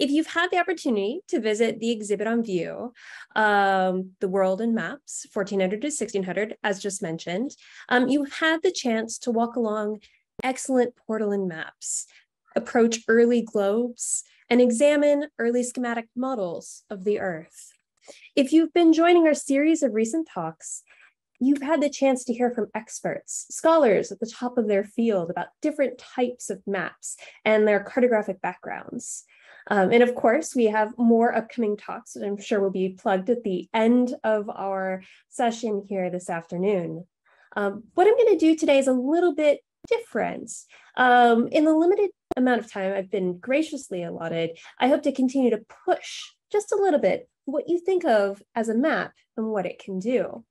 if you've had the opportunity to visit the exhibit on view, um, The World in Maps, 1400 to 1600, as just mentioned, um, you had the chance to walk along excellent Portolan maps, approach early globes, and examine early schematic models of the Earth. If you've been joining our series of recent talks, you've had the chance to hear from experts, scholars at the top of their field about different types of maps and their cartographic backgrounds. Um, and of course, we have more upcoming talks that I'm sure will be plugged at the end of our session here this afternoon. Um, what I'm going to do today is a little bit different. Um, in the limited amount of time I've been graciously allotted, I hope to continue to push just a little bit what you think of as a map and what it can do.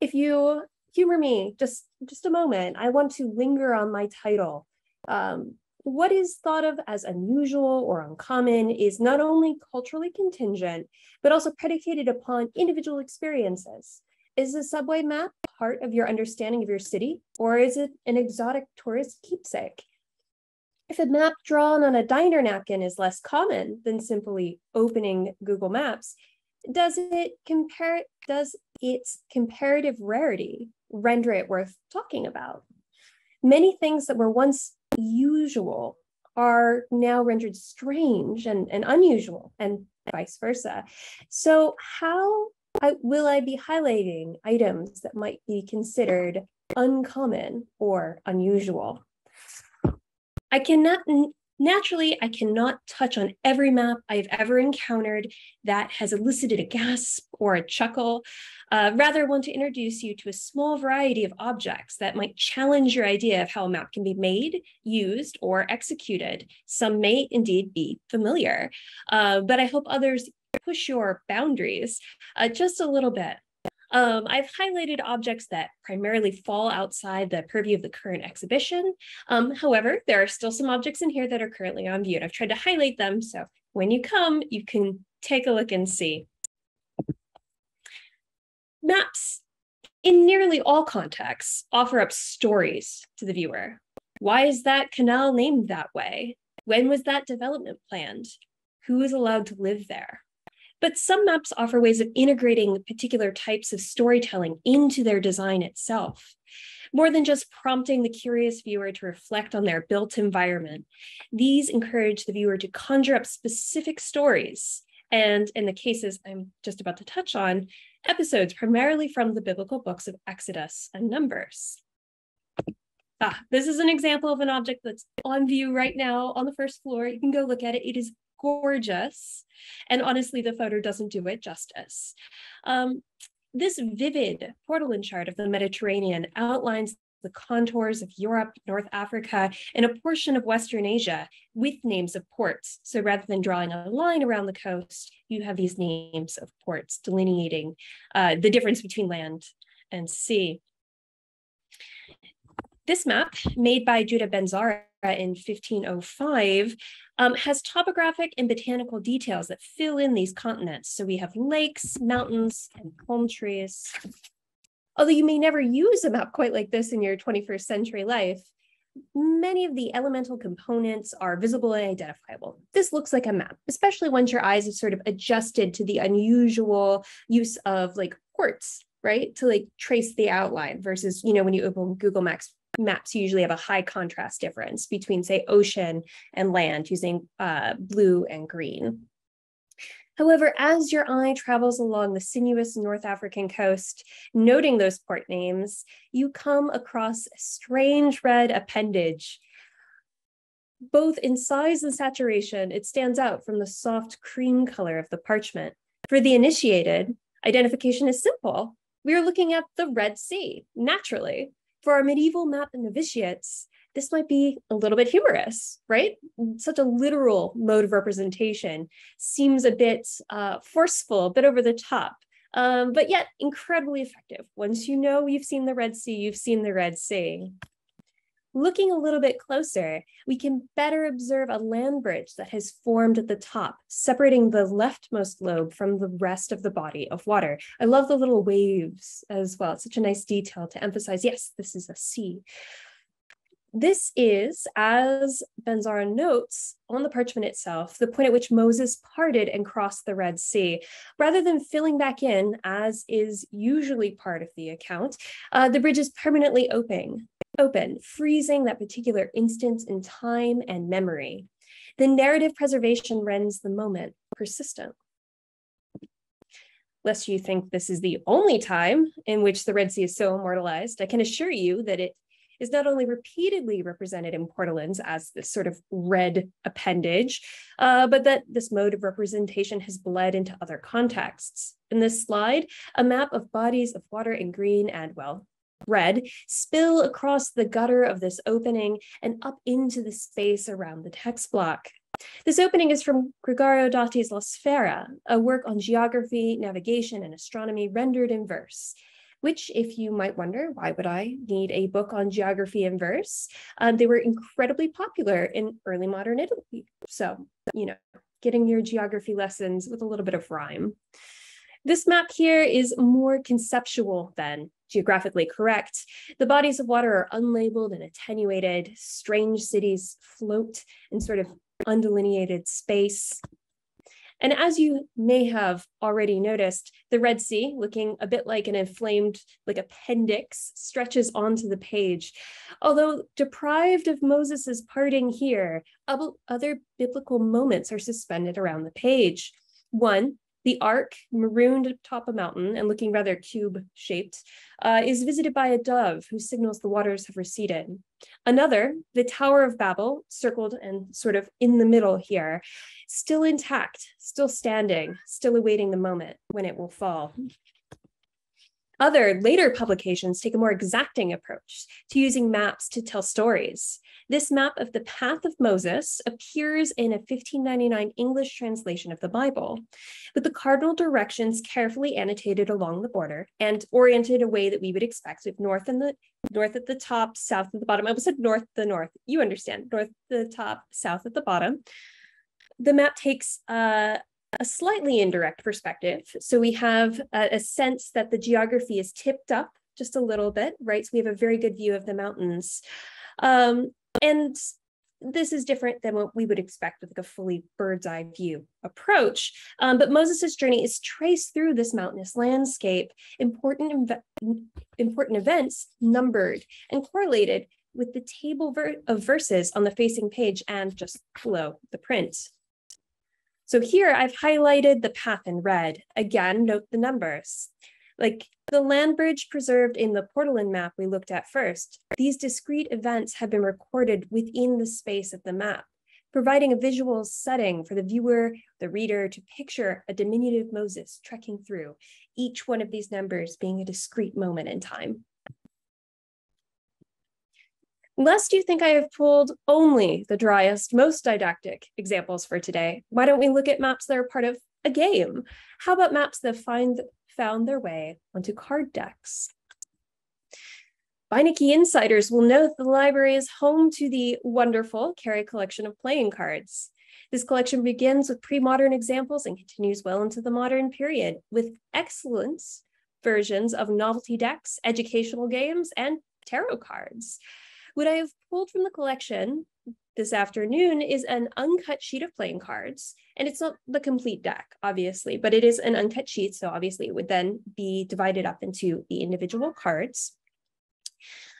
If you humor me just, just a moment, I want to linger on my title. Um, what is thought of as unusual or uncommon is not only culturally contingent, but also predicated upon individual experiences. Is the subway map part of your understanding of your city, or is it an exotic tourist keepsake? If a map drawn on a diner napkin is less common than simply opening Google Maps, does it compare does its comparative rarity render it worth talking about? Many things that were once usual are now rendered strange and, and unusual and vice versa. So how I, will I be highlighting items that might be considered uncommon or unusual? I cannot Naturally, I cannot touch on every map I've ever encountered that has elicited a gasp or a chuckle. Uh, rather, I want to introduce you to a small variety of objects that might challenge your idea of how a map can be made, used, or executed. Some may indeed be familiar, uh, but I hope others push your boundaries uh, just a little bit. Um, I've highlighted objects that primarily fall outside the purview of the current exhibition. Um, however, there are still some objects in here that are currently on view and I've tried to highlight them. So when you come, you can take a look and see. Maps in nearly all contexts offer up stories to the viewer. Why is that canal named that way? When was that development planned? Who is allowed to live there? But some maps offer ways of integrating particular types of storytelling into their design itself. More than just prompting the curious viewer to reflect on their built environment, these encourage the viewer to conjure up specific stories. And in the cases I'm just about to touch on, episodes primarily from the biblical books of Exodus and Numbers. Ah, this is an example of an object that's on view right now on the first floor. You can go look at it. It is gorgeous. And honestly, the photo doesn't do it justice. Um, this vivid Portolan chart of the Mediterranean outlines the contours of Europe, North Africa, and a portion of Western Asia with names of ports. So rather than drawing a line around the coast, you have these names of ports delineating uh, the difference between land and sea. This map, made by Judah Ben-Zara in 1505, um, has topographic and botanical details that fill in these continents. So we have lakes, mountains, and palm trees. Although you may never use a map quite like this in your 21st century life, many of the elemental components are visible and identifiable. This looks like a map, especially once your eyes have sort of adjusted to the unusual use of like ports, right? To like trace the outline versus, you know, when you open Google Maps, maps usually have a high contrast difference between, say, ocean and land using uh, blue and green. However, as your eye travels along the sinuous North African coast, noting those port names, you come across a strange red appendage. Both in size and saturation, it stands out from the soft cream color of the parchment. For the initiated, identification is simple. We are looking at the Red Sea, naturally. For our medieval map novitiates, this might be a little bit humorous, right? Such a literal mode of representation seems a bit uh, forceful, a bit over the top, um, but yet incredibly effective. Once you know you've seen the Red Sea, you've seen the Red Sea. Looking a little bit closer, we can better observe a land bridge that has formed at the top, separating the leftmost lobe from the rest of the body of water. I love the little waves as well. It's such a nice detail to emphasize, yes, this is a sea. this is, as Ben-Zara notes on the parchment itself, the point at which Moses parted and crossed the Red Sea. Rather than filling back in, as is usually part of the account, uh, the bridge is permanently open, open, freezing that particular instance in time and memory. The narrative preservation rends the moment persistent. Lest you think this is the only time in which the Red Sea is so immortalized, I can assure you that it is not only repeatedly represented in portolans as this sort of red appendage, uh, but that this mode of representation has bled into other contexts. In this slide, a map of bodies of water in green and, well, red spill across the gutter of this opening and up into the space around the text block. This opening is from Gregorio Dati's La Sfera, a work on geography, navigation, and astronomy rendered in verse which if you might wonder, why would I need a book on geography and verse? Um, they were incredibly popular in early modern Italy. So, you know, getting your geography lessons with a little bit of rhyme. This map here is more conceptual than geographically correct. The bodies of water are unlabeled and attenuated. Strange cities float in sort of undelineated space. And as you may have already noticed, the Red Sea, looking a bit like an inflamed like appendix, stretches onto the page. Although deprived of Moses's parting here, other biblical moments are suspended around the page. One, the ark, marooned atop a mountain and looking rather cube shaped, uh, is visited by a dove who signals the waters have receded. Another, the Tower of Babel, circled and sort of in the middle here, still intact, still standing, still awaiting the moment when it will fall. Other later publications take a more exacting approach to using maps to tell stories. This map of the path of Moses appears in a 1599 English translation of the Bible, with the cardinal directions carefully annotated along the border and oriented a way that we would expect with north and the north at the top, south at the bottom. I almost said north the north. You understand, north the top, south at the bottom. The map takes uh, a slightly indirect perspective. So we have a, a, sense that the geography is tipped up just a little bit, right? So we have a very good view of the mountains. Um, and this is different than what we would expect with like a fully bird's eye view approach. Um, but Moses's journey is traced through this mountainous landscape, important, important events numbered and correlated with the table ver of verses on the facing page and just below the print. So here I've highlighted the path in red. Again, note the numbers. Like the land bridge preserved in the Portolan map we looked at first, these discrete events have been recorded within the space of the map, providing a visual setting for the viewer, the reader to picture a diminutive Moses trekking through, each one of these numbers being a discrete moment in time. Lest you think I have pulled only the driest, most didactic examples for today, why don't we look at maps that are part of a game? How about maps that find found their way onto card decks? Beinecke insiders will know that the library is home to the wonderful Cary collection of playing cards. This collection begins with pre-modern examples and continues well into the modern period with excellent versions of novelty decks, educational games, and tarot cards. What I have pulled from the collection this afternoon is an uncut sheet of playing cards. And it's not the complete deck, obviously, but it is an uncut sheet. So obviously it would then be divided up into the individual cards.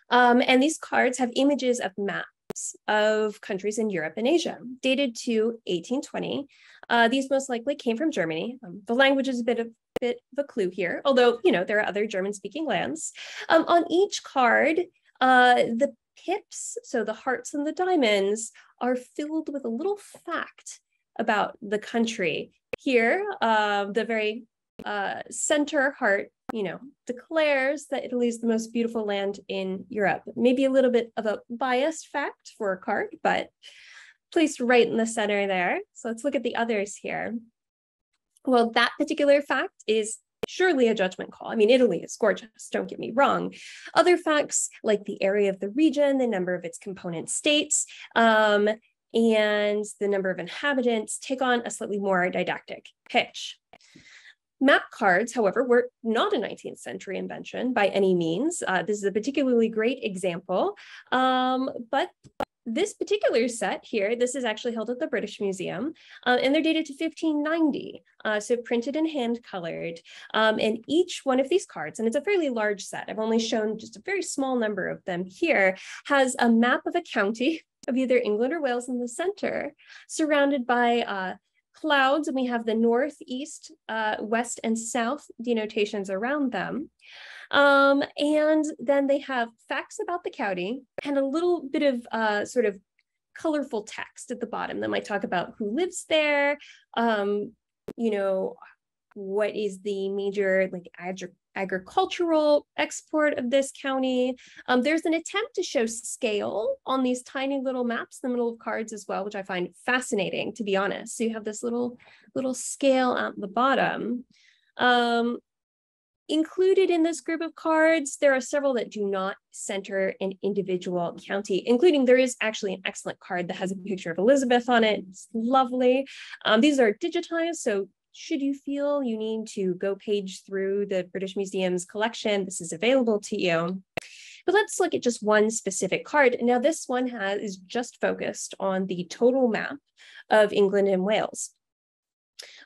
Um, and these cards have images of maps of countries in Europe and Asia, dated to 1820. Uh, these most likely came from Germany. Um, the language is a bit of bit of a clue here, although you know there are other German-speaking lands. Um, on each card, uh, the pips, so the hearts and the diamonds, are filled with a little fact about the country. Here, uh, the very uh, center heart, you know, declares that Italy is the most beautiful land in Europe. Maybe a little bit of a biased fact for a card, but placed right in the center there. So let's look at the others here. Well, that particular fact is surely a judgment call. I mean, Italy is gorgeous, don't get me wrong. Other facts like the area of the region, the number of its component states, um, and the number of inhabitants take on a slightly more didactic pitch. Map cards, however, were not a 19th century invention by any means. Uh, this is a particularly great example, um, but this particular set here, this is actually held at the British Museum, uh, and they're dated to 1590, uh, so printed and hand colored. Um, and each one of these cards, and it's a fairly large set, I've only shown just a very small number of them here, has a map of a county of either England or Wales in the center, surrounded by uh, clouds, and we have the north, east, uh, west, and south denotations around them. Um, and then they have facts about the county and a little bit of uh, sort of colorful text at the bottom that might talk about who lives there, um, you know, what is the major like agri agricultural export of this county. Um, there's an attempt to show scale on these tiny little maps in the middle of cards as well, which I find fascinating, to be honest. So you have this little, little scale at the bottom. Um, Included in this group of cards, there are several that do not center an individual county, including there is actually an excellent card that has a picture of Elizabeth on it. It's lovely. Um, these are digitized, so should you feel you need to go page through the British Museum's collection, this is available to you. But let's look at just one specific card. Now this one has is just focused on the total map of England and Wales.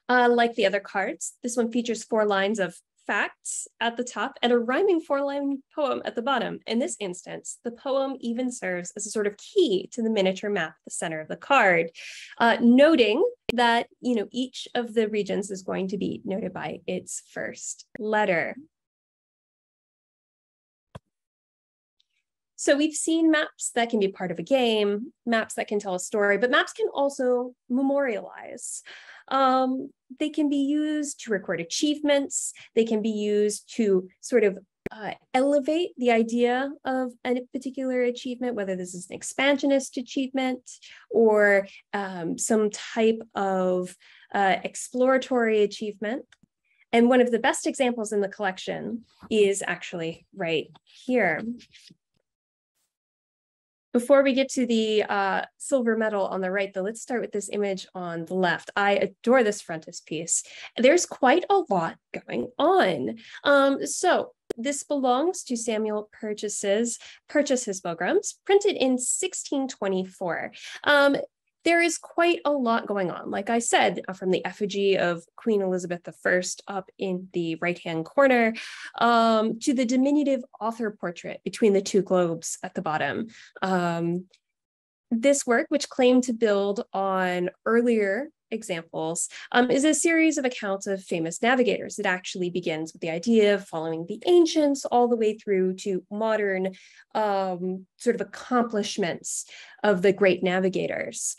Uh, like the other cards, this one features four lines of facts at the top and a rhyming four line poem at the bottom. In this instance, the poem even serves as a sort of key to the miniature map at the center of the card, uh, noting that you know each of the regions is going to be noted by its first letter. So we've seen maps that can be part of a game, maps that can tell a story, but maps can also memorialize. Um, they can be used to record achievements. They can be used to sort of uh, elevate the idea of a particular achievement, whether this is an expansionist achievement or um, some type of uh, exploratory achievement. And one of the best examples in the collection is actually right here. Before we get to the uh, silver medal on the right, though, let's start with this image on the left. I adore this frontispiece. There's quite a lot going on. Um, so this belongs to Samuel Purchas's Purchas His Pilgrimes, printed in 1624. Um, there is quite a lot going on. Like I said, uh, from the effigy of Queen Elizabeth I up in the right-hand corner um, to the diminutive author portrait between the two globes at the bottom. Um, this work, which claimed to build on earlier examples, um, is a series of accounts of famous navigators. It actually begins with the idea of following the ancients all the way through to modern um, sort of accomplishments of the great navigators.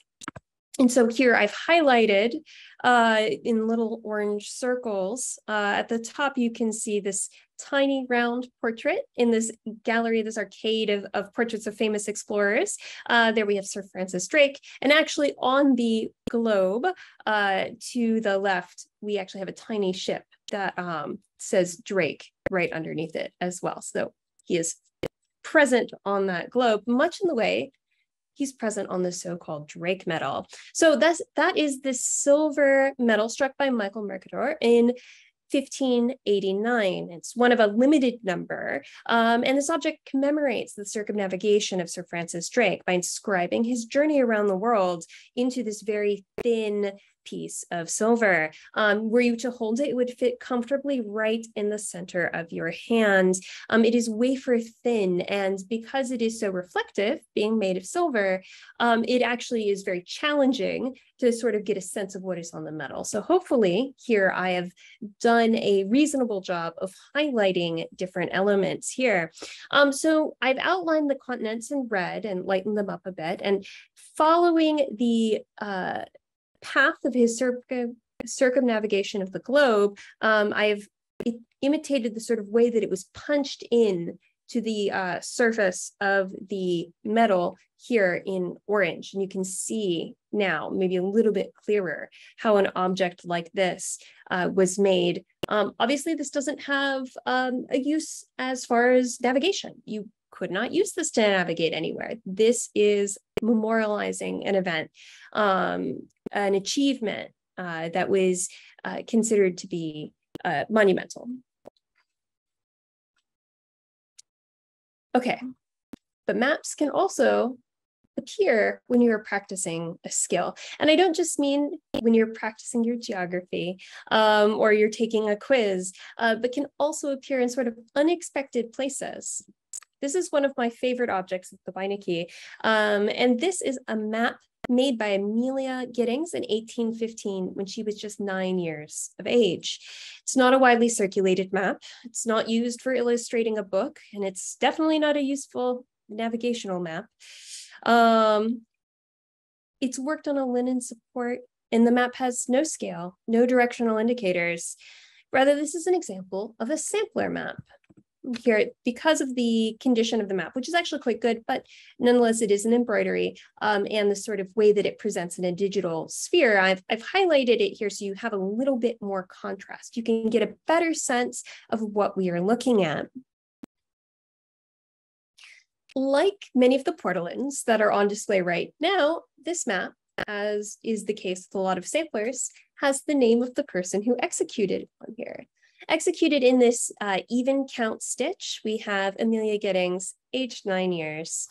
And so here I've highlighted uh, in little orange circles. Uh, at the top, you can see this tiny round portrait in this gallery, this arcade of, of portraits of famous explorers. Uh, there we have Sir Francis Drake. And actually on the globe uh, to the left, we actually have a tiny ship that um, says Drake right underneath it as well. So he is present on that globe, much in the way he's present on the so-called Drake medal. So that's that is the silver medal struck by Michael Mercator in 1589. It's one of a limited number, um, and this object commemorates the circumnavigation of Sir Francis Drake by inscribing his journey around the world into this very thin piece of silver. Um, were you to hold it, it would fit comfortably right in the center of your hand. Um, it is wafer thin, and because it is so reflective, being made of silver, um, it actually is very challenging to sort of get a sense of what is on the metal. So hopefully here I have done a reasonable job of highlighting different elements here. Um, so I've outlined the continents in red and lightened them up a bit and following the uh, path of his circum circumnavigation of the globe, um, I've imitated the sort of way that it was punched in to the uh, surface of the metal here in orange. And you can see now, maybe a little bit clearer, how an object like this uh, was made. Um, obviously, this doesn't have um, a use as far as navigation. You could not use this to navigate anywhere. This is memorializing an event, um, an achievement uh, that was uh, considered to be uh, monumental. Okay, but maps can also appear when you're practicing a skill. And I don't just mean when you're practicing your geography um, or you're taking a quiz, uh, but can also appear in sort of unexpected places. This is one of my favorite objects of the Beinecke. Um, and this is a map made by Amelia Giddings in 1815 when she was just nine years of age. It's not a widely circulated map. It's not used for illustrating a book, and it's definitely not a useful navigational map. Um, it's worked on a linen support, and the map has no scale, no directional indicators. Rather, this is an example of a sampler map here because of the condition of the map, which is actually quite good, but nonetheless, it is an embroidery um, and the sort of way that it presents in a digital sphere. I've, I've highlighted it here so you have a little bit more contrast. You can get a better sense of what we are looking at. Like many of the portolans that are on display right now, this map, as is the case with a lot of samplers, has the name of the person who executed on here. Executed in this uh, even count stitch, we have Amelia Giddings, aged nine years,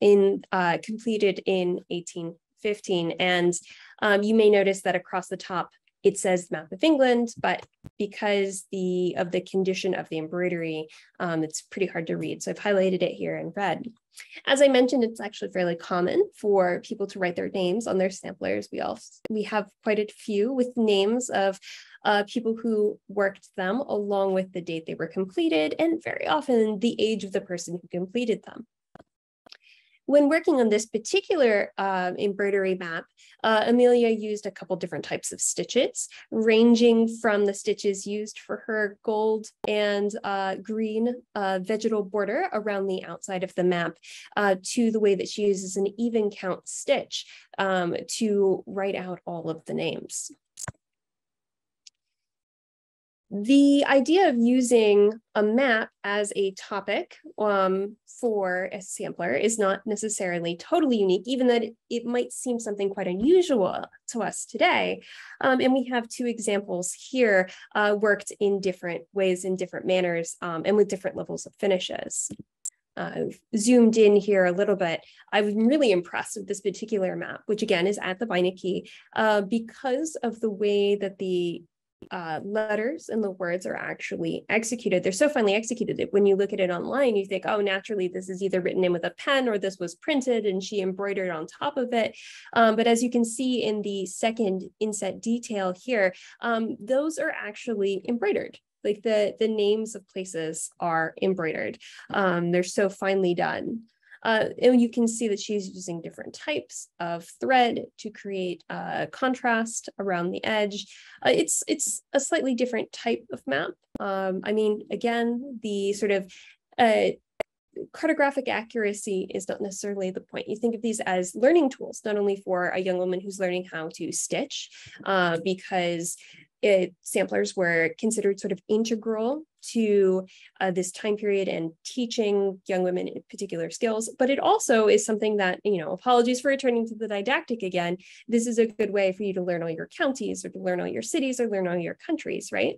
in uh, completed in 1815. And um, you may notice that across the top, it says map of England, but because the of the condition of the embroidery, um, it's pretty hard to read. So I've highlighted it here in red. As I mentioned, it's actually fairly common for people to write their names on their samplers. We all we have quite a few with names of uh, people who worked them along with the date they were completed and very often the age of the person who completed them. When working on this particular uh, embroidery map, uh, Amelia used a couple different types of stitches, ranging from the stitches used for her gold and uh, green uh, vegetal border around the outside of the map uh, to the way that she uses an even count stitch um, to write out all of the names the idea of using a map as a topic um, for a sampler is not necessarily totally unique, even that it, might seem something quite unusual to us today. Um, and we have two examples here uh, worked in different ways, in different manners, um, and with different levels of finishes. I've zoomed in here a little bit. I'm really impressed with this particular map, which again is at the Beinecke, uh, because of the way that the uh, letters and the words are actually executed. They're so finely executed that when you look at it online, you think, oh, naturally, this is either written in with a pen or this was printed and she embroidered on top of it. Um, but as you can see in the second inset detail here, um, those are actually embroidered like the the names of places are embroidered um, they're so finely done uh, and you can see that she's using different types of thread to create a contrast around the edge. Uh, it's, it's a slightly different type of map. Um, I mean, again, the sort of uh, cartographic accuracy is not necessarily the point. You think of these as learning tools, not only for a young woman who's learning how to stitch, uh, because it, samplers were considered sort of integral to uh, this time period and teaching young women particular skills. But it also is something that, you know, apologies for returning to the didactic again. This is a good way for you to learn all your counties or to learn all your cities or learn all your countries, right?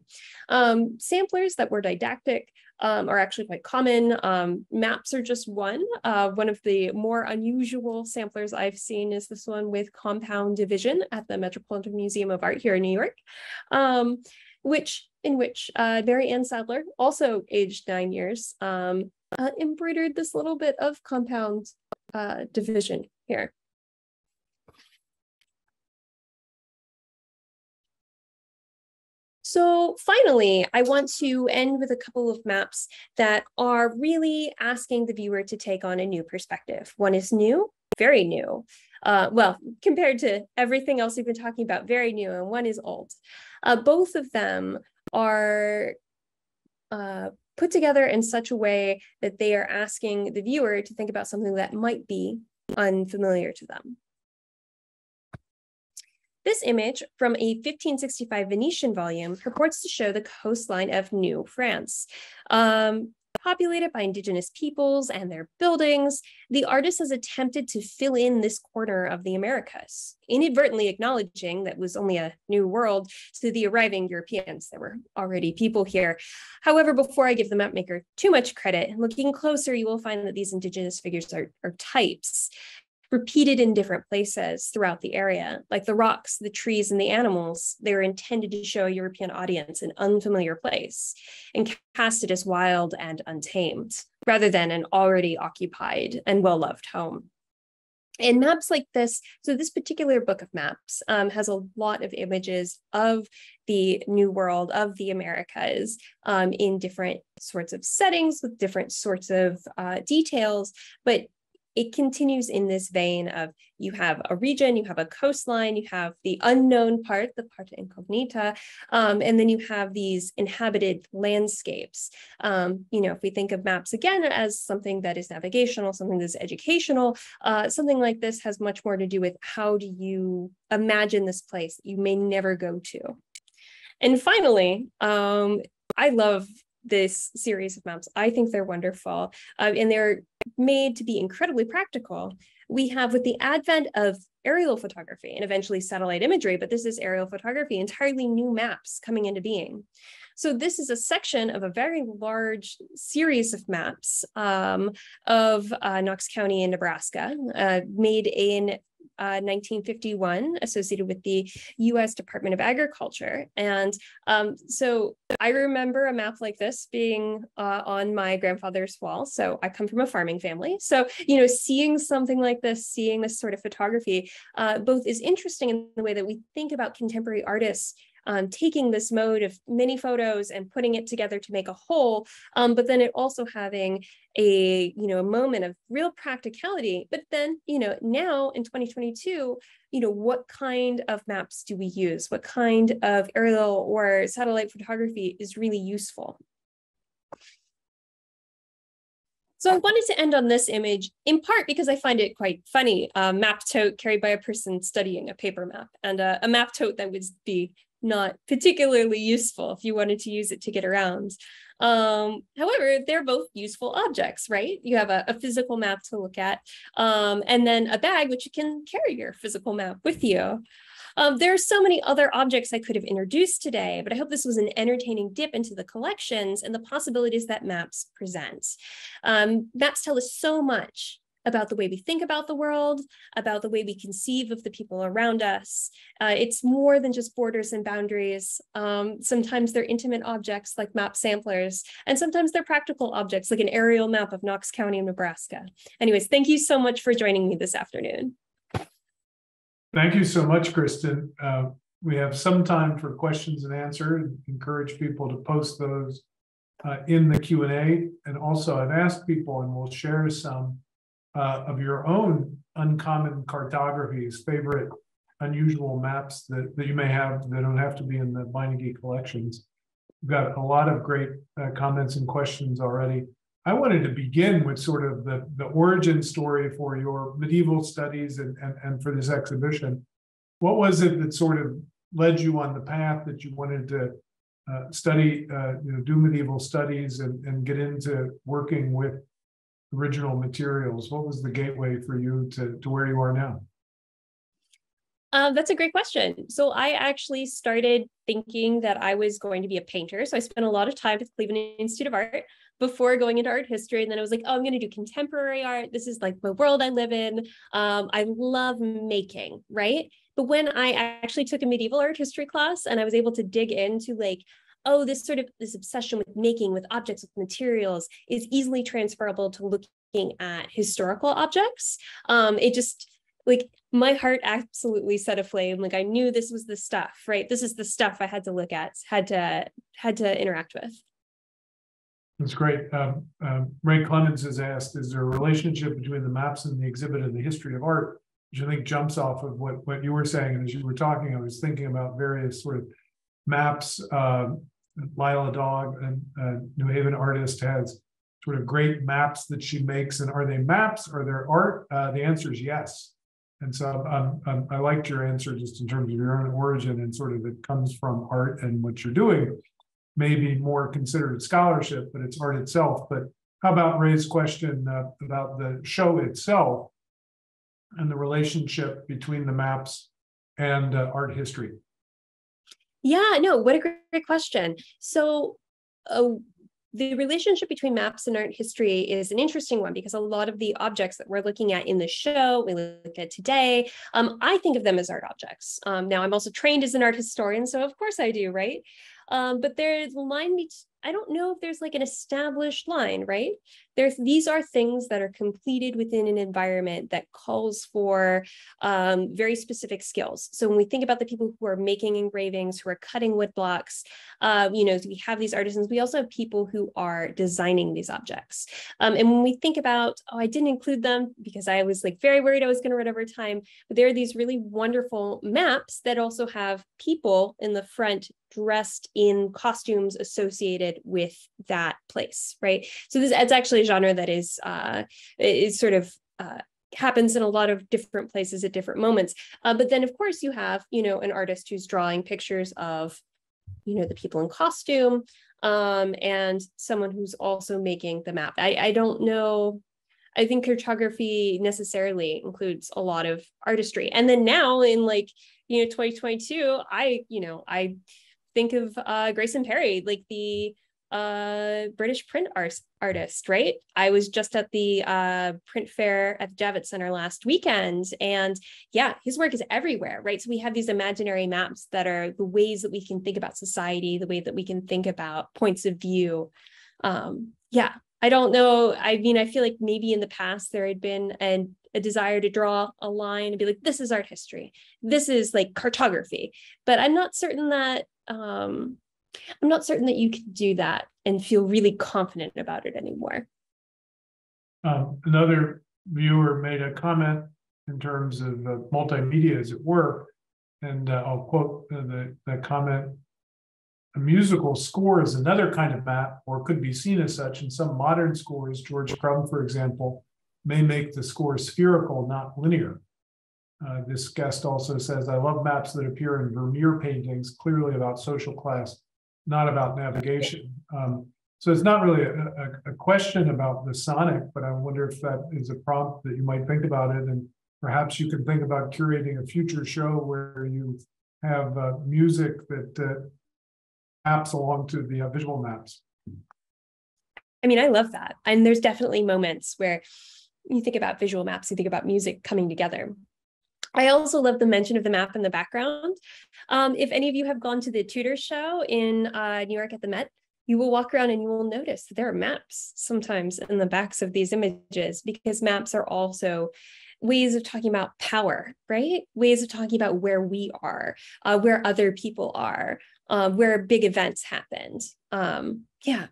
Um, samplers that were didactic um, are actually quite common. Um, maps are just one. Uh, one of the more unusual samplers I've seen is this one with compound division at the Metropolitan Museum of Art here in New York, um, which in which uh, Mary Ann Sadler, also aged nine years, um, uh, embroidered this little bit of compound uh, division here. So finally, I want to end with a couple of maps that are really asking the viewer to take on a new perspective. One is new, very new. Uh, well, compared to everything else we've been talking about, very new, and one is old. Uh, both of them are uh, put together in such a way that they are asking the viewer to think about something that might be unfamiliar to them. This image from a 1565 Venetian volume purports to show the coastline of New France. Um, populated by indigenous peoples and their buildings, the artist has attempted to fill in this corner of the Americas, inadvertently acknowledging that was only a new world to the arriving Europeans. There were already people here. However, before I give the mapmaker too much credit, looking closer, you will find that these indigenous figures are, are types repeated in different places throughout the area, like the rocks, the trees, and the animals. They were intended to show a European audience an unfamiliar place and cast it as wild and untamed, rather than an already occupied and well loved home. And maps like this, so this particular book of maps um, has a lot of images of the New World, of the Americas um, in different sorts of settings with different sorts of uh, details, but it continues in this vein of you have a region, you have a coastline, you have the unknown part, the part incognita, um, and then you have these inhabited landscapes. Um, you know, if we think of maps again as something that is navigational, something that's educational, uh, something like this has much more to do with how do you imagine this place you may never go to. And finally, um, I love this series of maps. I think they're wonderful uh, and they're made to be incredibly practical. We have with the advent of aerial photography and eventually satellite imagery, but this is aerial photography, entirely new maps coming into being. So this is a section of a very large series of maps um, of uh, Knox County in Nebraska, uh, made in 1951 uh, associated with the US Department of Agriculture. And um, so I remember a map like this being uh, on my grandfather's wall. So I come from a farming family. So, you know, seeing something like this, seeing this sort of photography, uh, both is interesting in the way that we think about contemporary artists um, taking this mode of many photos and putting it together to make a whole, um, but then it also having a you know a moment of real practicality. But then you know now in 2022, you know what kind of maps do we use? What kind of aerial or satellite photography is really useful? So I wanted to end on this image in part because I find it quite funny. A map tote carried by a person studying a paper map and a, a map tote that would be not particularly useful if you wanted to use it to get around. Um, however, they're both useful objects, right? You have a, a physical map to look at, um, and then a bag which you can carry your physical map with you. Um, there are so many other objects I could have introduced today, but I hope this was an entertaining dip into the collections and the possibilities that maps present. Um, maps tell us so much about the way we think about the world, about the way we conceive of the people around us. Uh, it's more than just borders and boundaries. Um, sometimes they're intimate objects like map samplers, and sometimes they're practical objects like an aerial map of Knox County, Nebraska. Anyways, thank you so much for joining me this afternoon. Thank you so much, Kristen. Uh, we have some time for questions and answer and encourage people to post those uh, in the Q&A. And also I've asked people and we'll share some uh, of your own uncommon cartographies, favorite unusual maps that, that you may have that don't have to be in the Beinecke collections. We've got a lot of great uh, comments and questions already. I wanted to begin with sort of the, the origin story for your medieval studies and, and, and for this exhibition. What was it that sort of led you on the path that you wanted to uh, study, uh, you know, do medieval studies and, and get into working with original materials? What was the gateway for you to, to where you are now? Um, that's a great question. So I actually started thinking that I was going to be a painter. So I spent a lot of time at the Cleveland Institute of Art before going into art history. And then I was like, oh, I'm going to do contemporary art. This is like the world I live in. Um, I love making, right? But when I actually took a medieval art history class and I was able to dig into like oh, this sort of this obsession with making, with objects, with materials is easily transferable to looking at historical objects. Um, it just like my heart absolutely set aflame. Like I knew this was the stuff, right? This is the stuff I had to look at, had to had to interact with. That's great. Um, um, Ray Clemens has asked, is there a relationship between the maps and the exhibit and the history of art? Which I think jumps off of what, what you were saying. And as you were talking, I was thinking about various sort of maps uh, Lila Dog, a, New Haven artist, has sort of great maps that she makes. And are they maps? Are they art? Uh, the answer is yes. And so um, um, I liked your answer just in terms of your own origin and sort of it comes from art and what you're doing. Maybe more considered scholarship, but it's art itself. But how about Ray's question uh, about the show itself and the relationship between the maps and uh, art history? Yeah, no, what a great, great question. So, uh, the relationship between maps and art history is an interesting one because a lot of the objects that we're looking at in the show, we look at today, um, I think of them as art objects. Um, now, I'm also trained as an art historian, so of course I do, right? Um, but there's a line I don't know if there's like an established line, right? There's these are things that are completed within an environment that calls for um, very specific skills. So when we think about the people who are making engravings, who are cutting wood blocks, uh, you know, we have these artisans. We also have people who are designing these objects. Um, and when we think about, oh, I didn't include them because I was like very worried I was going to run over time. But there are these really wonderful maps that also have people in the front dressed in costumes associated with that place, right? So this it's actually a genre that is uh, is sort of uh, happens in a lot of different places at different moments. Uh, but then, of course, you have you know an artist who's drawing pictures of you know the people in costume um, and someone who's also making the map. I, I don't know. I think cartography necessarily includes a lot of artistry. And then now in like, you know, 2022, I, you know, I think of uh, Grayson Perry, like the uh, British print art- artist, right? I was just at the uh, print fair at the Javits Center last weekend, and yeah, his work is everywhere, right? So we have these imaginary maps that are the ways that we can think about society, the way that we can think about points of view. Um, yeah, I don't know. I mean, I feel like maybe in the past there had been an a desire to draw a line and be like, this is art history. This is like cartography. But I'm not certain that um, I'm not certain that you can do that and feel really confident about it anymore. Um, another viewer made a comment in terms of uh, multimedia as it were, and uh, I'll quote uh, the, the comment. A musical score is another kind of map, or could be seen as such. In some modern scores, George Crumb, for example, may make the score spherical, not linear. Uh, this guest also says, I love maps that appear in Vermeer paintings, clearly about social class, not about navigation. Um, so it's not really a, a, a, question about the sonic, but I wonder if that is a prompt that you might think about it. And perhaps you can think about curating a future show where you have uh, music that uh, maps along to the uh, visual maps. I mean, I love that. And there's definitely moments where you think about visual maps, you think about music coming together. I also love the mention of the map in the background. Um, if any of you have gone to the Tudor show in uh, New York at the Met, you will walk around and you will notice that there are maps sometimes in the backs of these images because maps are also ways of talking about power, right? Ways of talking about where we are, uh, where other people are, uh, where big events happened. Um, yeah.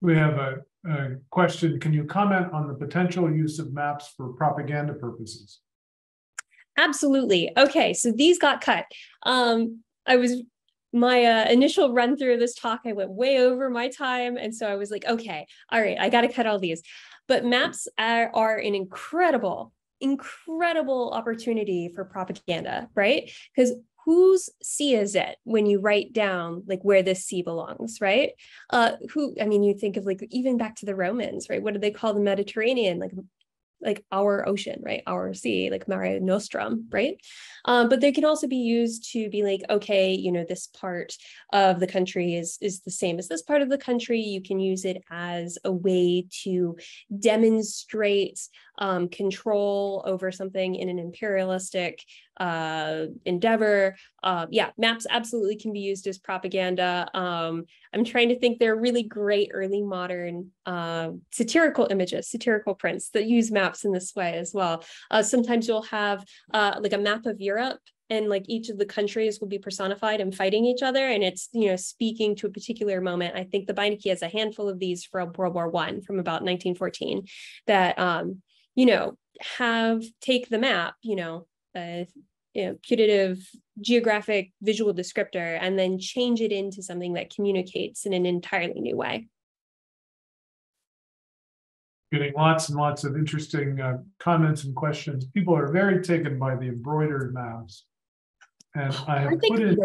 We have a uh, question, can you comment on the potential use of maps for propaganda purposes? Absolutely. Okay, so these got cut. Um, I was my uh, initial run through of this talk, I went way over my time, and so I was like, okay, all right, I got to cut all these. But maps are, are an incredible, incredible opportunity for propaganda, right? Because whose sea is it when you write down like where this sea belongs right uh who i mean you think of like even back to the romans right what do they call the mediterranean like like our ocean, right? Our sea, like Mare Nostrum, right? Um, but they can also be used to be like, okay, you know, this part of the country is is the same as this part of the country. You can use it as a way to demonstrate um, control over something in an imperialistic uh, endeavor. Uh, yeah, maps absolutely can be used as propaganda. Um, I'm trying to think there are really great early modern uh, satirical images, satirical prints that use maps in this way as well. Uh, sometimes you'll have uh, like a map of Europe and like each of the countries will be personified and fighting each other and it's you know speaking to a particular moment i think the beinecke has a handful of these from world war one from about 1914 that um you know have take the map you know uh, you know, putative geographic visual descriptor and then change it into something that communicates in an entirely new way. Getting lots and lots of interesting uh, comments and questions. People are very taken by the embroidered maps. And I have put in,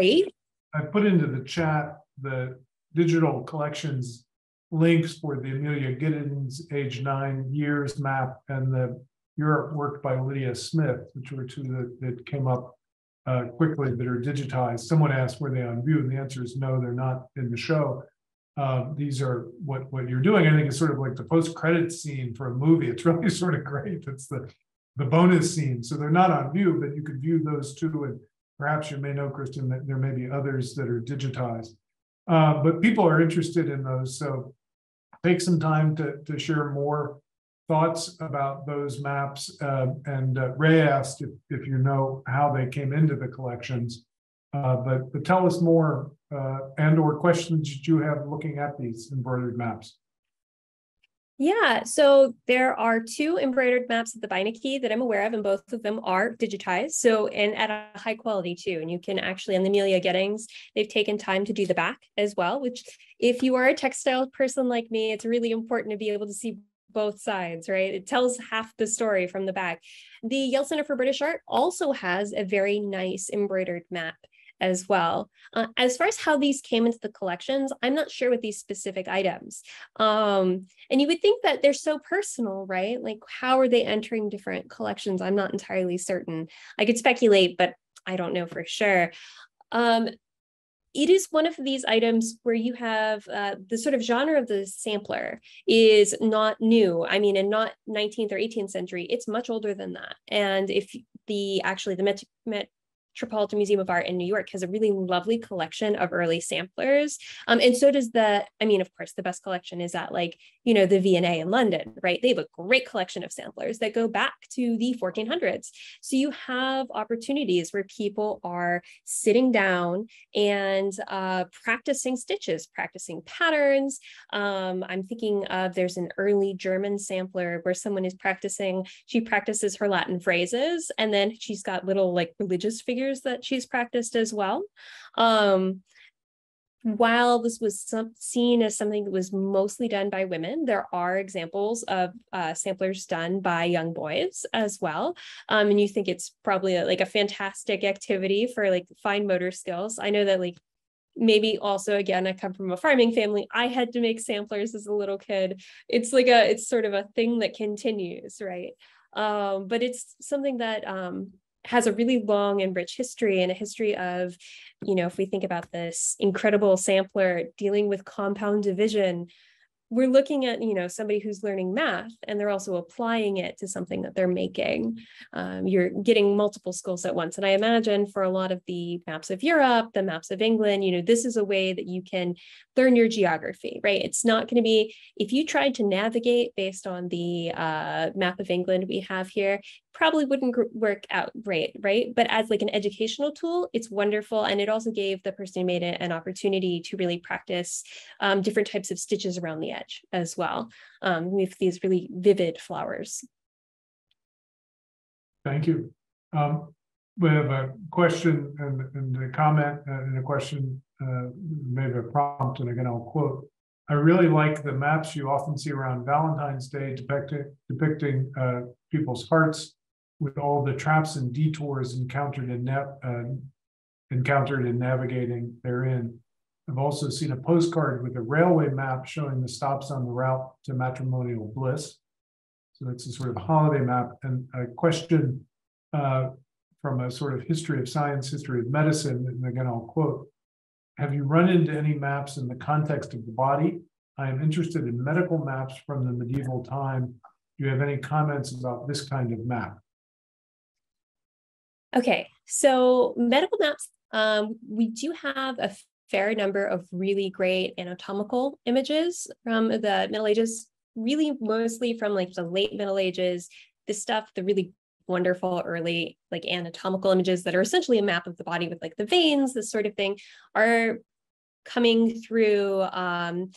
I put into the chat the digital collections links for the Amelia Giddens age nine years map and the Europe worked by Lydia Smith, which were two that, that came up uh, quickly that are digitized. Someone asked, were they on view? And the answer is no, they're not in the show. Uh, these are what, what you're doing. I think it's sort of like the post-credit scene for a movie. It's really sort of great. It's the, the bonus scene. So they're not on view, but you could view those two. And perhaps you may know, Kristen, that there may be others that are digitized. Uh, but people are interested in those. So take some time to, to share more thoughts about those maps. Uh, and uh, Ray asked if, if you know how they came into the collections. Uh, but, but tell us more uh, and or questions that you have looking at these embroidered maps. Yeah, so there are two embroidered maps at the Beinecke that I'm aware of, and both of them are digitized. So, and at a high quality too. And you can actually, on the Amelia Gettings, they've taken time to do the back as well, which, if you are a textile person like me, it's really important to be able to see both sides, right? It tells half the story from the back. The Yale Center for British Art also has a very nice embroidered map as well. Uh, as far as how these came into the collections, I'm not sure with these specific items. Um, and you would think that they're so personal, right? Like, how are they entering different collections? I'm not entirely certain. I could speculate, but I don't know for sure. Um, it is one of these items where you have uh, the sort of genre of the sampler is not new. I mean, and not 19th or 18th century. It's much older than that. And if the actually the Met, Met Metropolitan Museum of Art in New York has a really lovely collection of early samplers. Um, and so does the, I mean, of course, the best collection is at like, you know, the V&A in London, right? They have a great collection of samplers that go back to the 1400s. So you have opportunities where people are sitting down and uh, practicing stitches, practicing patterns. Um, I'm thinking of there's an early German sampler where someone is practicing, she practices her Latin phrases, and then she's got little like religious figures that she's practiced as well. Um, while this was some, seen as something that was mostly done by women, there are examples of uh, samplers done by young boys as well. Um, and you think it's probably a, like a fantastic activity for like fine motor skills. I know that like maybe also again, I come from a farming family. I had to make samplers as a little kid. It's like a, it's sort of a thing that continues, right? Um, but it's something that um, has a really long and rich history and a history of, you know, if we think about this incredible sampler dealing with compound division, we're looking at you know somebody who's learning math and they're also applying it to something that they're making um, you're getting multiple skills at once and i imagine for a lot of the maps of europe the maps of england you know this is a way that you can learn your geography right it's not going to be if you tried to navigate based on the uh, map of england we have here probably wouldn't work out great, right? But as like an educational tool, it's wonderful. And it also gave the person who made it an opportunity to really practice um, different types of stitches around the edge as well um, with these really vivid flowers. Thank you. Um, we have a question and, and a comment and a question, uh, maybe a prompt, and again, I'll quote. I really like the maps you often see around Valentine's Day depicting, depicting uh, people's hearts with all the traps and detours encountered in uh, encountered in navigating therein. I've also seen a postcard with a railway map showing the stops on the route to matrimonial bliss. So it's a sort of holiday map. And a question uh, from a sort of history of science, history of medicine, and again, I'll quote, have you run into any maps in the context of the body? I am interested in medical maps from the medieval time. Do you have any comments about this kind of map? Okay, so medical maps, um, we do have a fair number of really great anatomical images from the Middle Ages, really mostly from like the late Middle Ages, the stuff, the really wonderful early like anatomical images that are essentially a map of the body with like the veins, this sort of thing, are coming through um,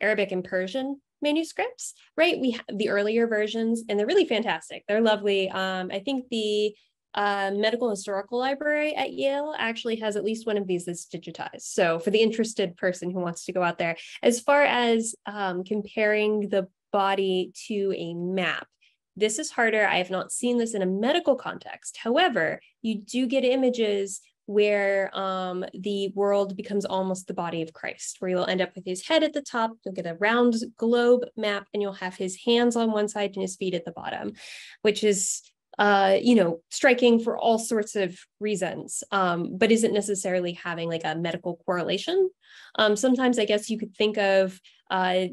Arabic and Persian manuscripts, right? We have the earlier versions and they're really fantastic. They're lovely. Um, I think the uh, Medical Historical Library at Yale actually has at least one of these that's digitized. So for the interested person who wants to go out there, as far as um, comparing the body to a map, this is harder. I have not seen this in a medical context. However, you do get images where um, the world becomes almost the body of Christ, where you'll end up with his head at the top, you'll get a round globe map, and you'll have his hands on one side and his feet at the bottom, which is uh, you know, striking for all sorts of reasons, um, but isn't necessarily having like a medical correlation. Um, sometimes I guess you could think of uh,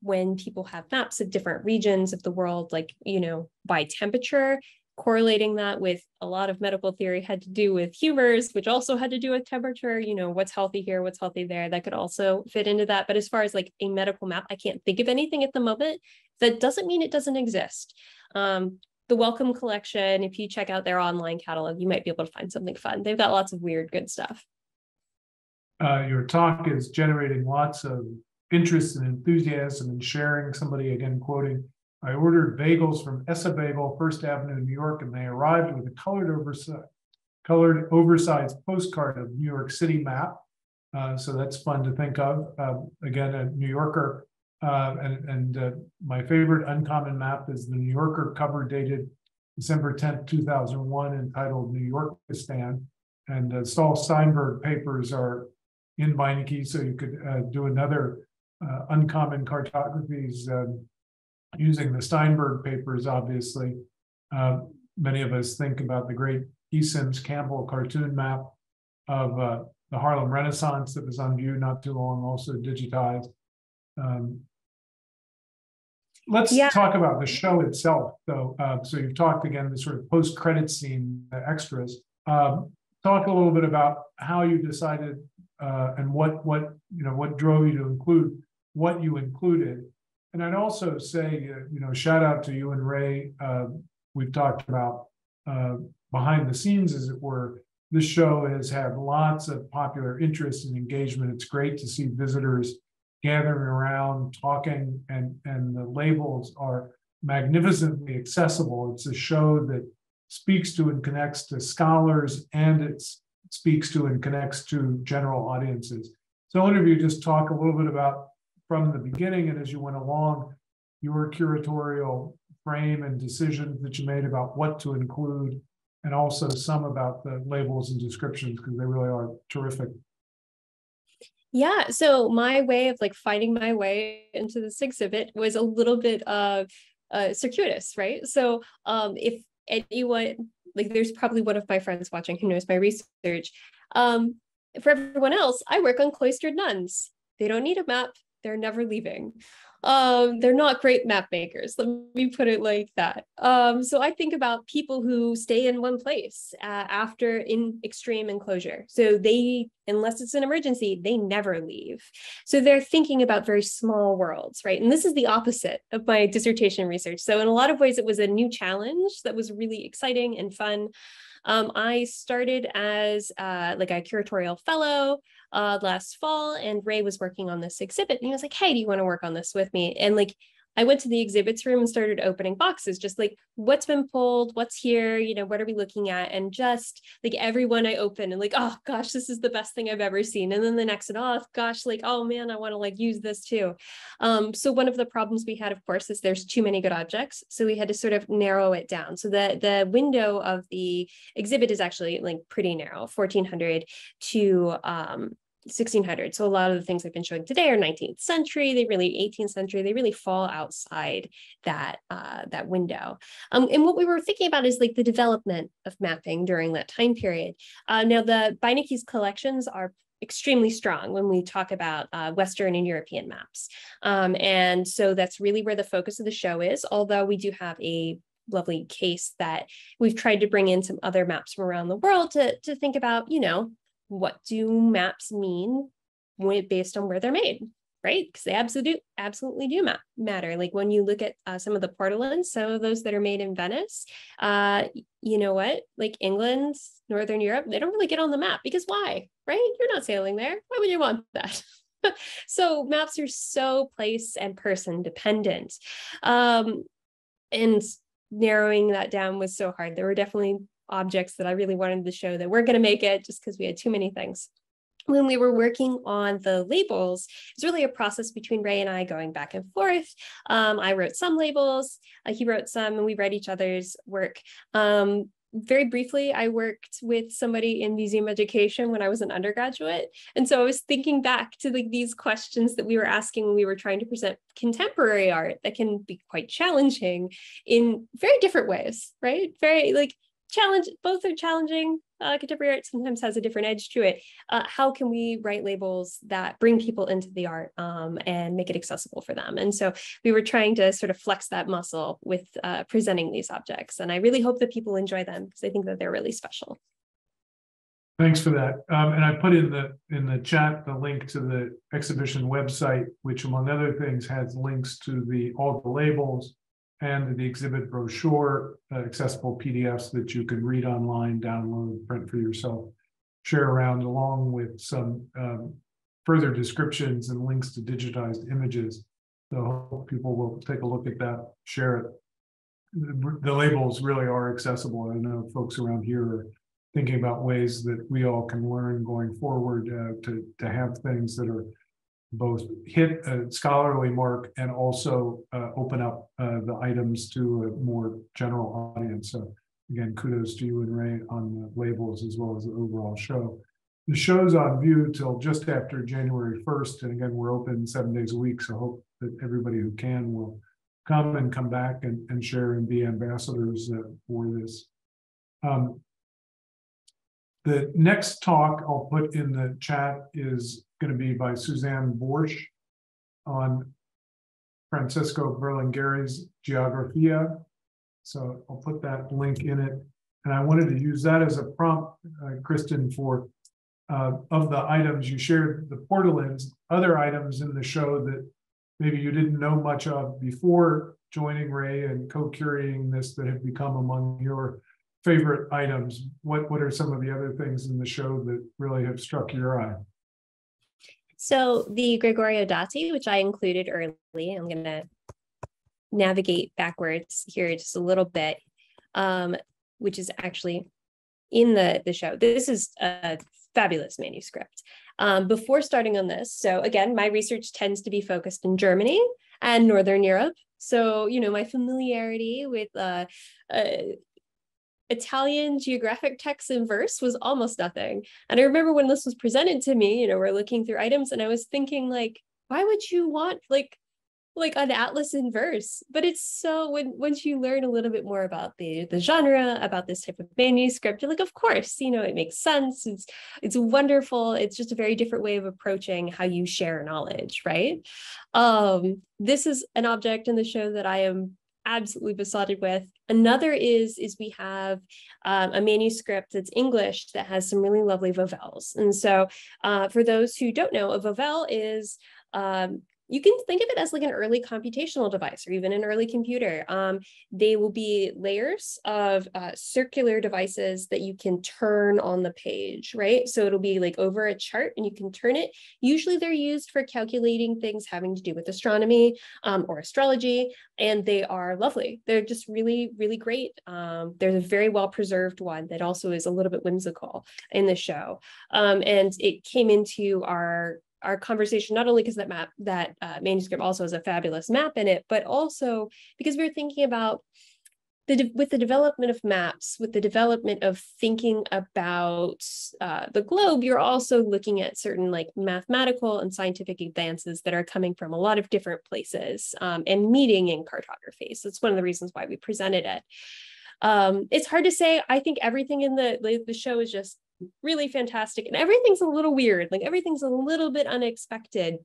when people have maps of different regions of the world, like, you know, by temperature, correlating that with a lot of medical theory had to do with humors, which also had to do with temperature, you know, what's healthy here, what's healthy there, that could also fit into that. But as far as like a medical map, I can't think of anything at the moment. That doesn't mean it doesn't exist. Um, the Wellcome Collection, if you check out their online catalog, you might be able to find something fun. They've got lots of weird, good stuff. Uh, your talk is generating lots of interest and enthusiasm and sharing. Somebody again quoting, I ordered bagels from Ess-a-Bagel, First Avenue, New York, and they arrived with a colored oversized, colored oversized postcard of New York City map. Uh, so that's fun to think of. Um, again, a New Yorker uh, and and uh, my favorite uncommon map is the New Yorker cover dated December 10th, 2001, entitled New Yorkistan. And uh, Saul Steinberg papers are in Beinecke, so you could uh, do another uh, uncommon cartographies um, using the Steinberg papers, obviously. Uh, many of us think about the great E. Sims Campbell cartoon map of the Harlem Renaissance that was on view not too long, also digitized. Um, Let's yeah. talk about the show itself, though. Uh, so you've talked again the sort of post-credit scene, the extras. Um, talk a little bit about how you decided uh, and what what you know what drove you to include what you included. And I'd also say, uh, you know, shout out to you and Ray. Uh, we've talked about uh, behind the scenes, as it were. This show has had lots of popular interest and engagement. It's great to see visitors gathering around, talking, and, and the labels are magnificently accessible. It's a show that speaks to and connects to scholars and it speaks to and connects to general audiences. So, one of you just talk a little bit about from the beginning and as you went along, your curatorial frame and decisions that you made about what to include, and also some about the labels and descriptions because they really are terrific. Yeah, so my way of like finding my way into this exhibit was a little bit of uh, circuitous, right? So um, if anyone, like there's probably one of my friends watching who knows my research. Um, for everyone else, I work on cloistered nuns. They don't need a map, they're never leaving um, they're not great map makers. Let me put it like that. Um, so I think about people who stay in one place uh, after in extreme enclosure. So they, unless it's an emergency, they never leave. So they're thinking about very small worlds, right? And this is the opposite of my dissertation research. So in a lot of ways, it was a new challenge that was really exciting and fun. Um, I started as uh, like a curatorial fellow uh, last fall, and Ray was working on this exhibit, and he was like, "Hey, do you want to work on this with me?" And like I went to the exhibits room and started opening boxes, just like what's been pulled, what's here, you know, what are we looking at? And just like everyone I open and like, oh gosh, this is the best thing I've ever seen. And then the next, and oh gosh, like, oh man, I want to like use this too. Um, so one of the problems we had, of course, is there's too many good objects. So we had to sort of narrow it down. So the, the window of the exhibit is actually like pretty narrow, 1400 to um, 1600. So a lot of the things I've been showing today are 19th century. They really 18th century. They really fall outside that uh, that window. Um, and what we were thinking about is like the development of mapping during that time period. Uh, now the Beinecke's collections are extremely strong when we talk about uh, Western and European maps. Um, and so that's really where the focus of the show is, although we do have a lovely case that we've tried to bring in some other maps from around the world to, to think about, you know, what do maps mean when, based on where they're made right? Because they absolutely absolutely do ma- matter. Like when you look at uh, some of the portolans of those that are made in venice uh, you know what? Like england northern europe they don't really get on the map because why right? You're not sailing there. Why would you want that? So maps are so place and person dependent. Um, and narrowing that down was so hard. There were definitely objects that I really wanted to show that we're going to make it just because we had too many things. When we were working on the labels, it's really a process between Ray and I going back and forth. Um, I wrote some labels, uh, he wrote some, and we read each other's work. Um, very briefly, I worked with somebody in museum education when I was an undergraduate. And so I was thinking back to like these questions that we were asking when we were trying to present contemporary art that can be quite challenging in very different ways, right? Very like challenge, both are challenging. Uh, contemporary art sometimes has a different edge to it. Uh, how can we write labels that bring people into the art um, and make it accessible for them? And so we were trying to sort of flex that muscle with uh, presenting these objects. And I really hope that people enjoy them because I think that they're really special. Thanks for that. Um, and I put in the in the chat the link to the exhibition website, which among other things has links to the all the labels and the exhibit brochure, uh, accessible PDFs that you can read online, download, print for yourself, share around, along with some um, further descriptions and links to digitized images. So people will take a look at that, share it. The labels really are accessible. I know folks around here are thinking about ways that we all can learn going forward uh, to, to have things that are both hit a scholarly mark and also uh, open up uh, the items to a more general audience. So again, kudos to you and Ray on the labels as well as the overall show. The show's on view till just after January 1st. And again, we're open seven days a week. So hope that everybody who can will come and come back and, and share and be ambassadors uh, for this. Um, the next talk I'll put in the chat is going to be by Suzanne Borsch on Francesco Berlinghieri's Geographia. So I'll put that link in it. And I wanted to use that as a prompt, uh, Kristen, for uh, of the items you shared, the portolans, other items in the show that maybe you didn't know much of before joining Ray and co-curating this that have become among your favorite items. What, what are some of the other things in the show that really have struck your eye? So the Gregorio Dati, which I included early, I'm going to navigate backwards here just a little bit, um, which is actually in the, the show. This is a fabulous manuscript. Um, before starting on this, so again, my research tends to be focused in Germany and Northern Europe. So, you know, my familiarity with uh, uh, Italian geographic text in verse was almost nothing. And I remember when this was presented to me, you know, we're looking through items and I was thinking like, why would you want like like an atlas in verse? But it's so when once you learn a little bit more about the the genre, about this type of manuscript, you're like, of course, you know, it makes sense. It's it's wonderful. It's just a very different way of approaching how you share knowledge, right? Um, this is an object in the show that I am absolutely besotted with. Another is is we have um, a manuscript that's English that has some really lovely volvelles. And so, uh, for those who don't know, a volvelle is um, you can think of it as like an early computational device or even an early computer. Um, they will be layers of uh, circular devices that you can turn on the page, right? So it'll be like over a chart and you can turn it. Usually they're used for calculating things having to do with astronomy um, or astrology, and they are lovely. They're just really, really great. Um, there's a very well preserved one that also is a little bit whimsical in the show. Um, and it came into our our conversation not only because that map that uh, manuscript also has a fabulous map in it but also because we were thinking about the with the development of maps with the development of thinking about uh, the globe you're also looking at certain like mathematical and scientific advances that are coming from a lot of different places um, and meeting in cartography. So it's one of the reasons why we presented it. Um, it's hard to say. I think everything in the the show is just really fantastic. And everything's a little weird like everything's a little bit unexpected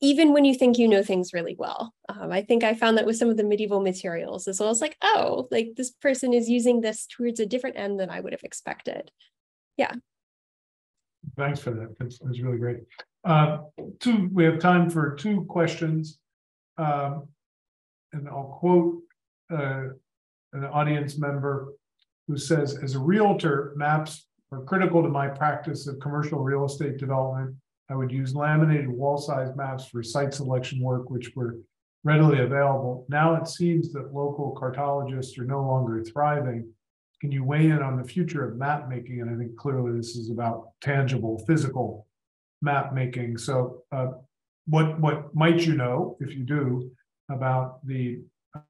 even when you think you know things really well. Um, i think i found that with some of the medieval materials as well as like oh like this person is using this towards a different end than i would have expected. Yeah. Thanks for that. That's, that's really great. Uh, two we have time for two questions. Um, and i'll quote uh, an audience member who says, as a realtor, maps are critical to my practice of commercial real estate development. I would use laminated wall size maps for site selection work, which were readily available. Now it seems that local cartologists are no longer thriving. Can you weigh in on the future of map making? And I think clearly this is about tangible, physical map making. So, uh, what what might you know, if you do, about the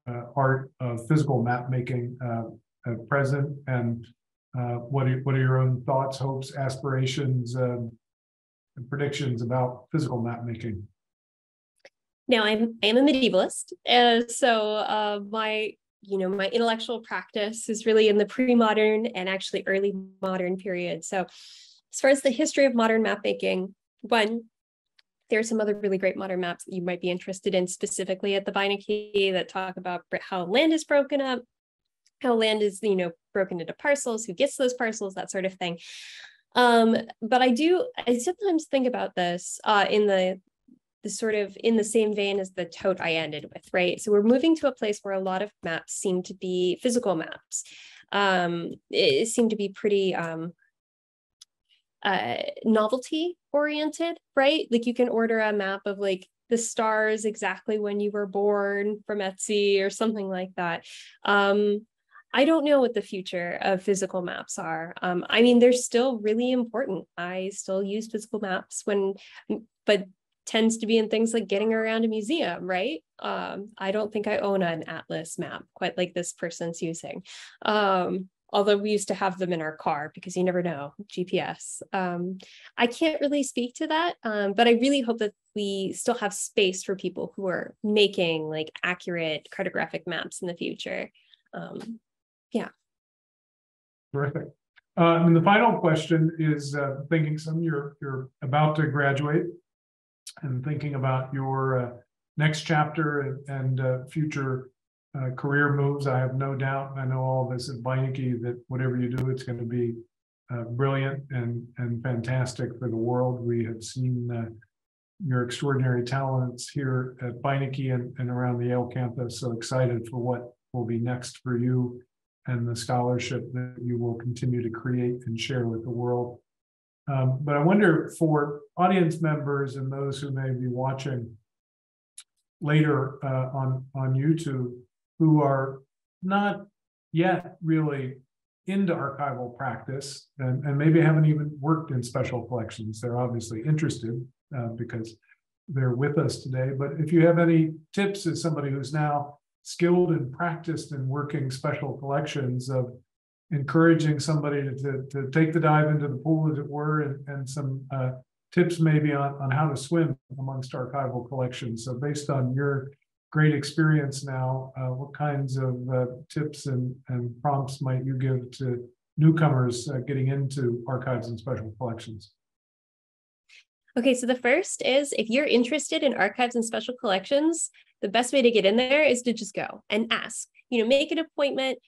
uh, art of physical map making uh, present, and uh, what are what are your own thoughts, hopes, aspirations, um, and predictions about physical map making? Now, I'm I'm a medievalist, uh, so uh, my you know my intellectual practice is really in the pre-modern and actually early modern period. So, as far as the history of modern map making, one there are some other really great modern maps that you might be interested in specifically at the Beinecke that talk about how land is broken up, how land is, you know, broken into parcels, who gets those parcels, that sort of thing. Um, but I do, I sometimes think about this uh, in the, the sort of in the same vein as the tote I ended with, right? So we're moving to a place where a lot of maps seem to be physical maps. Um, it seem to be pretty um, uh, novelty oriented, right? Like you can order a map of like the stars exactly when you were born from Etsy or something like that. Um, I don't know what the future of physical maps are. Um, I mean, they're still really important. I still use physical maps when, but tends to be in things like getting around a museum, right? Um, I don't think I own an atlas map quite like this person's using. Um, although we used to have them in our car because you never know GPS. Um, I can't really speak to that, um, but I really hope that we still have space for people who are making like accurate cartographic maps in the future. Um, yeah. Terrific. Uh, and the final question is uh, thinking some you're you're about to graduate and thinking about your uh, next chapter and, and uh, future uh, career moves. I have no doubt. I know all of us at Beinecke that whatever you do, it's going to be brilliant and and fantastic for the world. We have seen your extraordinary talents here at Beinecke and, and around the Yale campus. So excited for what will be next for you and the scholarship that you will continue to create and share with the world. Um, but I wonder for audience members and those who may be watching later uh, on on YouTube, who are not yet really into archival practice and, and maybe haven't even worked in special collections. They're obviously interested uh, because they're with us today. But if you have any tips as somebody who's now skilled and practiced in working special collections of encouraging somebody to, to, to take the dive into the pool, as it were, and, and some uh, tips maybe on, on how to swim amongst archival collections. So based on your great experience now. Uh, what kinds of uh, tips and, and prompts might you give to newcomers uh, getting into archives and special collections? Okay, so the first is if you're interested in archives and special collections, the best way to get in there is to just go and ask. You know, make an appointment.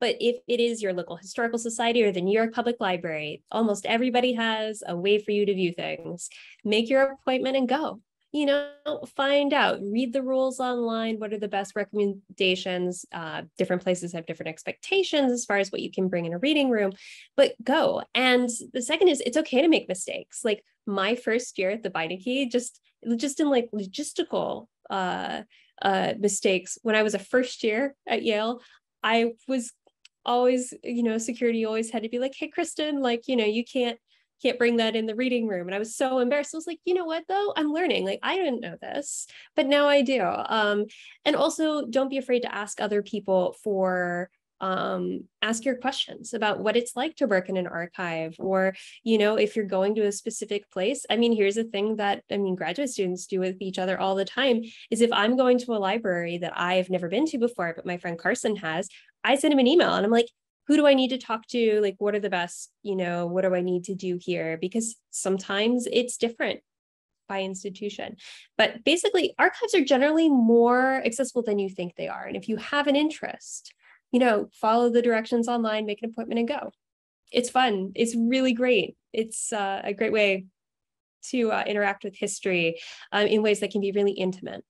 But if it is your local historical society or the New York Public Library, almost everybody has a way for you to view things. Make your appointment and go you know, find out, read the rules online. What are the best recommendations? Uh, different places have different expectations as far as what you can bring in a reading room, but go. And the second is it's okay to make mistakes. Like my first year at the Beinecke, just just in like logistical uh, uh, mistakes. When I was a first year at Yale, I was always, you know, security always had to be like, hey, Kristen, like, you know, you can't can't bring that in the reading room. And I was so embarrassed. I was like, you know what though? I'm learning. Like I didn't know this, but now I do. Um, and also don't be afraid to ask other people for um, ask your questions about what it's like to work in an archive or you know if you're going to a specific place i mean here's a thing that i mean graduate students do with each other all the time is if i'm going to a library that i've never been to before but my friend carson has i send him an email and i'm like who do I need to talk to? Like, what are the best, you know, what do I need to do here? Because sometimes it's different by institution. But basically, archives are generally more accessible than you think they are. And if you have an interest, you know, follow the directions online, make an appointment and go. It's fun. It's really great. It's uh, a great way to uh, interact with history um, in ways that can be really intimate.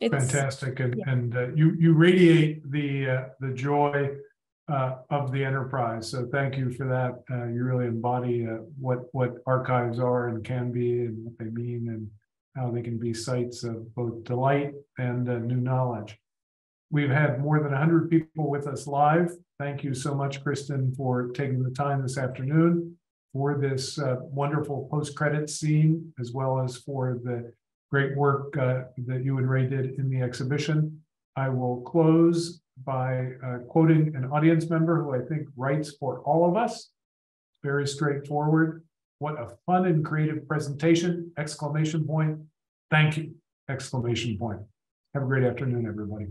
It's, Fantastic, and yeah. and uh, you you radiate the uh, the joy uh, of the enterprise. So thank you for that. Uh, you really embody uh, what what archives are and can be, and what they mean, and how they can be sites of both delight and uh, new knowledge. We've had more than 100 people with us live. Thank you so much, Kristen, for taking the time this afternoon for this wonderful post-credit scene, as well as for the great work uh, that you and Ray did in the exhibition. I will close by uh, quoting an audience member who I think writes for all of us. Very straightforward. What a fun and creative presentation! Exclamation point. Thank you! Exclamation point. Have a great afternoon, everybody.